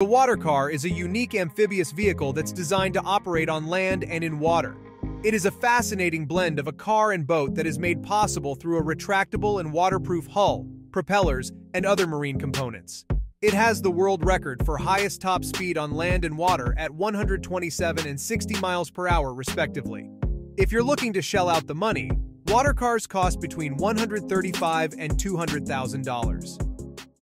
The water car is a unique amphibious vehicle that's designed to operate on land and in water. It is a fascinating blend of a car and boat that is made possible through a retractable and waterproof hull, propellers, and other marine components. It has the world record for highest top speed on land and water at 127 and 60 miles per hour respectively. If you're looking to shell out the money, water cars cost between $135 and $200,000.